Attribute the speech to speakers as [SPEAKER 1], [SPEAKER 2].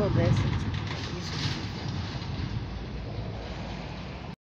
[SPEAKER 1] for this.